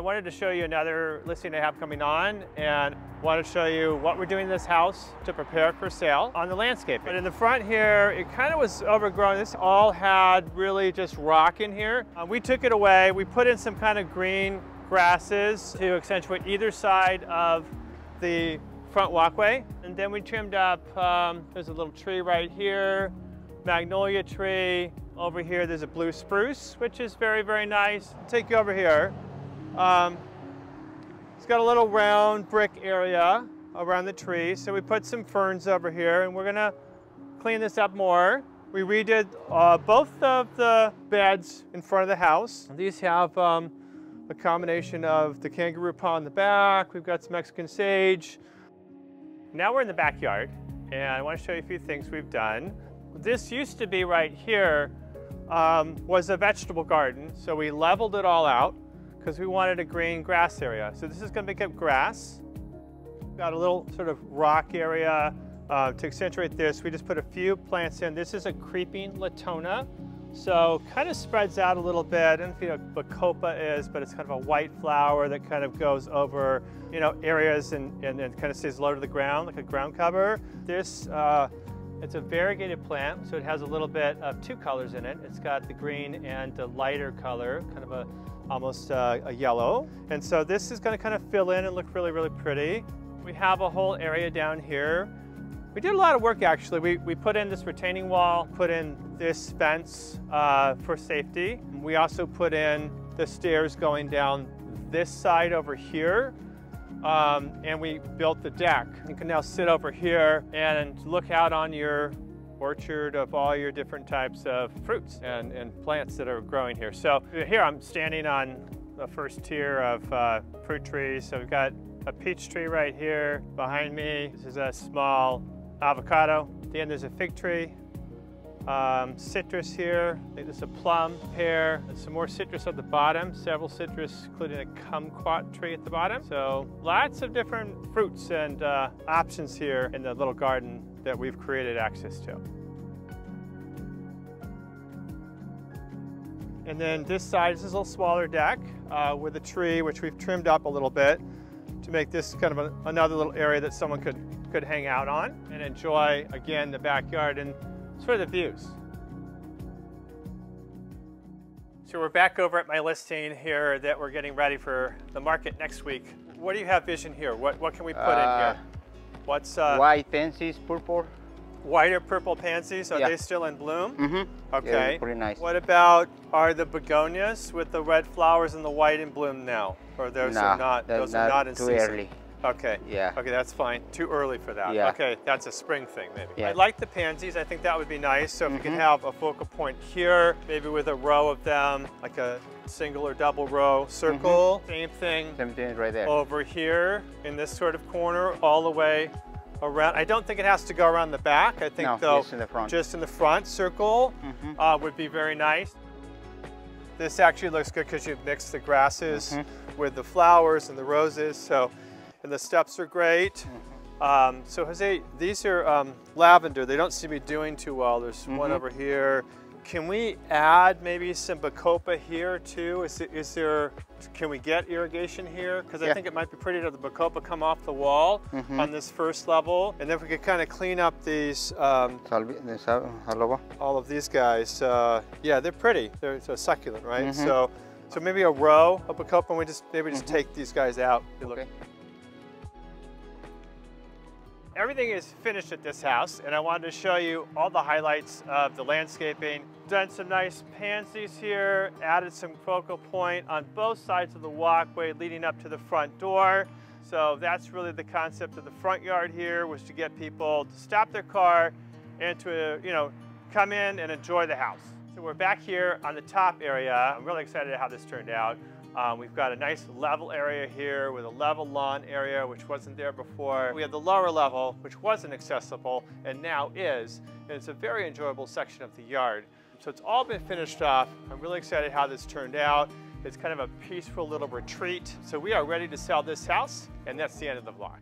I wanted to show you another listing I have coming on and want to show you what we're doing in this house to prepare for sale on the landscape. But in the front here, it kind of was overgrown. This all had really just rock in here. Uh, we took it away. We put in some kind of green grasses to accentuate either side of the front walkway. And then we trimmed up, um, there's a little tree right here, magnolia tree. Over here, there's a blue spruce, which is very, very nice. I'll take you over here. Um, it's got a little round brick area around the tree. So we put some ferns over here and we're gonna clean this up more. We redid uh, both of the beds in front of the house. These have um, a combination of the kangaroo paw in the back. We've got some Mexican sage. Now we're in the backyard and I wanna show you a few things we've done. This used to be right here um, was a vegetable garden. So we leveled it all out because we wanted a green grass area. So this is going to make up grass. Got a little sort of rock area uh, to accentuate this. We just put a few plants in. This is a creeping Lantana. So kind of spreads out a little bit. I don't know what Bacopa is, but it's kind of a white flower that kind of goes over, you know, areas and, and, and kind of stays low to the ground, like a ground cover. This, uh, it's a variegated plant, so it has a little bit of two colors in it. It's got the green and the lighter color, kind of a almost uh, a yellow. And so this is gonna kind of fill in and look really, really pretty. We have a whole area down here. We did a lot of work actually. We, we put in this retaining wall, put in this fence uh, for safety. We also put in the stairs going down this side over here. Um, and we built the deck. You can now sit over here and look out on your orchard of all your different types of fruits and, and plants that are growing here. So here I'm standing on the first tier of uh, fruit trees. So we've got a peach tree right here behind me. This is a small avocado. At the end there's a fig tree. Um, citrus here, there's a plum, pear, and some more citrus at the bottom, several citrus, including a kumquat tree at the bottom. So lots of different fruits and uh, options here in the little garden that we've created access to. And then this side is a little smaller deck uh, with a tree, which we've trimmed up a little bit to make this kind of a, another little area that someone could, could hang out on and enjoy, again, the backyard and sort of the views. So we're back over at my listing here that we're getting ready for the market next week. What do you have vision here? What, what can we put uh, in here? What's uh, white pansies, purple? White or purple pansies, are yeah. they still in bloom? Mm-hmm. Okay. Yeah, pretty nice. What about, are the begonias with the red flowers and the white in bloom now? Or those no, are not, those not are not in too season? early. Okay. Yeah. Okay, that's fine. Too early for that. Yeah. Okay, that's a spring thing maybe. Yeah. I like the pansies. I think that would be nice. So if mm -hmm. we could mm-hmm. have a focal point here, maybe with a row of them, like a single or double row circle. Mm -hmm. Same thing. Same thing right there. Over here in this sort of corner, all the way around. I don't think it has to go around the back. I think no, though, just in the front, just in the front circle mm -hmm. uh, would be very nice. This actually looks good because you've mixed the grasses mm -hmm. with the flowers and the roses. So, and the steps are great. Mm -hmm. um, so Jose, these are um, lavender. They don't seem to be doing too well. There's one mm-hmm. over here. Can we add maybe some Bacopa here too? Is, it, is there, can we get irrigation here? Because yeah. I think it might be pretty to the Bacopa come off the wall mm -hmm. on this first level. And then we could kind of clean up these, um, all of these guys. Uh, yeah, they're pretty. They're so succulent, right? Mm -hmm. So, so maybe a row of Bacopa and we just maybe just mm -hmm. take these guys out. Okay. Everything is finished at this house and I wanted to show you all the highlights of the landscaping. Done some nice pansies here, added some focal point on both sides of the walkway leading up to the front door. So that's really the concept of the front yard here was to get people to stop their car and to, you know, come in and enjoy the house. So we're back here on the top area. I'm really excited how this turned out. Um, we've got a nice level area here with a level lawn area, which wasn't there before. We have the lower level, which wasn't accessible and now is. And it's a very enjoyable section of the yard. So it's all been finished off. I'm really excited how this turned out. It's kind of a peaceful little retreat. So we are ready to sell this house, and that's the end of the vlog.